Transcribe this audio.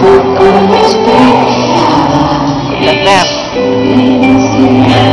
The left.